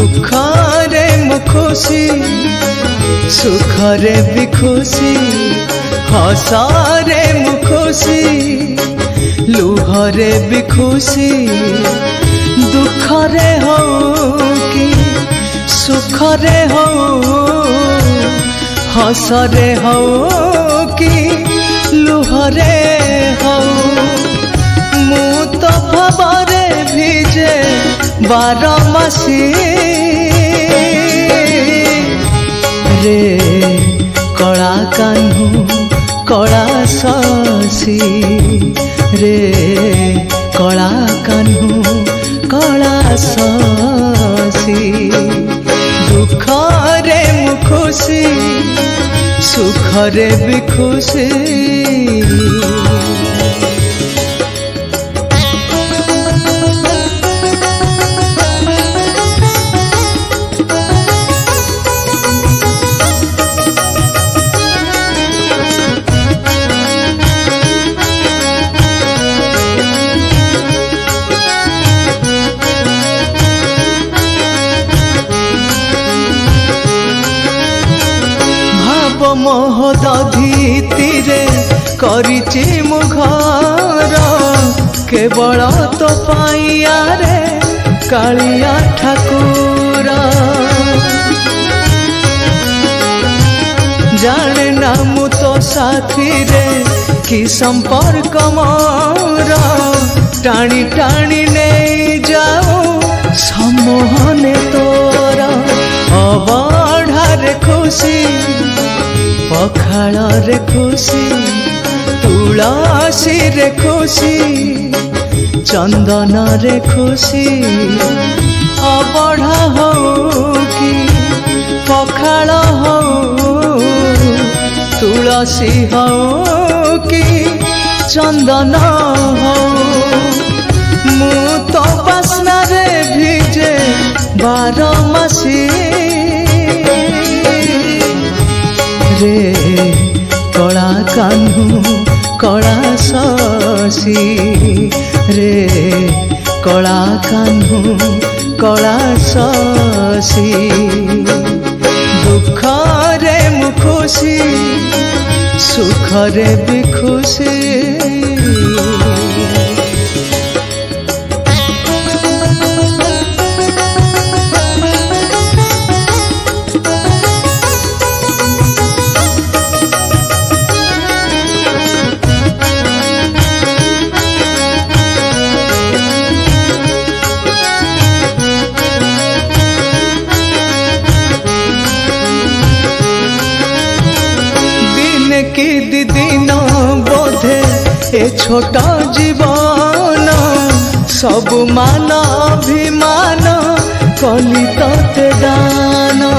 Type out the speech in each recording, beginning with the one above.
দুঃখরে মু খুশি সুখরে বি খুশি হসরে মু খুশি লুহরে বি খুশি দুঃখরে হও কি সুখরে হও হসরে হও কি লুহরে হও বারো মাসি রে কলা কাহ্নু কলা শশী রে কলা কাহ্নু কলা শশী দুঃখরে মু খুশি সুখরে বি খুশি মহোদধি তীরে କରିଛି ମୁଁ ଘର କେବଳ ତୋ ପାଇଆରେ କାଳିଆ ଠାକୁର ଜାଣେ ନା ମୁଁ ତୋ ସାଥିରେ କି ସମ୍ପର୍କ ମୋର ଟାଣି ଟାଣି ନେଇ ଯାଉ ସମୂହନେ ତୋର ଅବଢ଼ାରେ ଖୁସି ସଖାଳରେ ଖୁସି ତୁଳସୀରେ ଖୁସି ଚନ୍ଦନରେ ଖୁସି ଅବଢ଼ା ହଉ କି ପଖାଳ ହଉ ତୁଳସୀ ହଉ କି ଚନ୍ଦନ ହଉ ମୁଁ ତ ବାସ୍ନାରେ ଭିଜେ ବାର ମାସୀ কানু কড়া শশি রে কড়া কানু কড়া শশি দুঃখরে মু খুশি সুখরে বি খুশি ଛୋଟ ଜୀବନ ସବୁ ମାନ ଅଭିମାନ କଲି ତତେ ଦାନ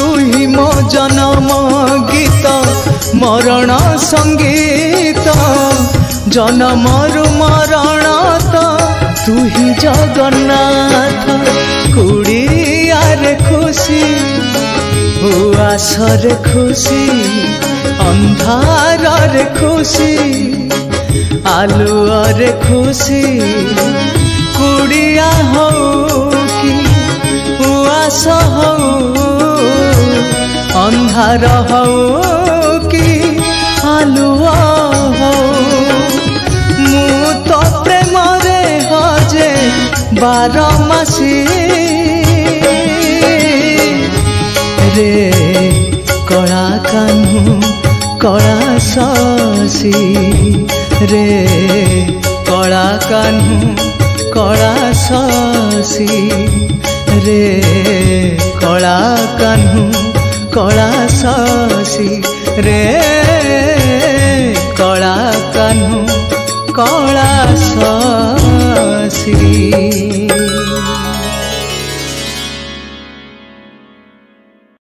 ତୁହି ମୋ ଜନମ ଗୀତ ମରଣ ସଙ୍ଗୀତ ଜନମରୁ ମରଣ ତ তুহি জগন্নাথ কুড়িয়ার খুশি ও আসর খুশি ଅନ୍ଧାରରେ ଖୁସି ଆଲୁଅରେ ଖୁସି କୁଡ଼ିଆ ହଉ କି ଉଆସ ହଉ ଅନ୍ଧାର ହଉ କି ଆଲୁଅ ହଉ ମୁଁ ତ ପ୍ରେମରେ ହଜେ ବାର ମାସି ରେ କଳା କାହ୍ନୁ কড়া শশী রে কড়া কানু কড়া শশী রে কড়া কানু কড়া শশী রে কড়া কানু কড়া শশী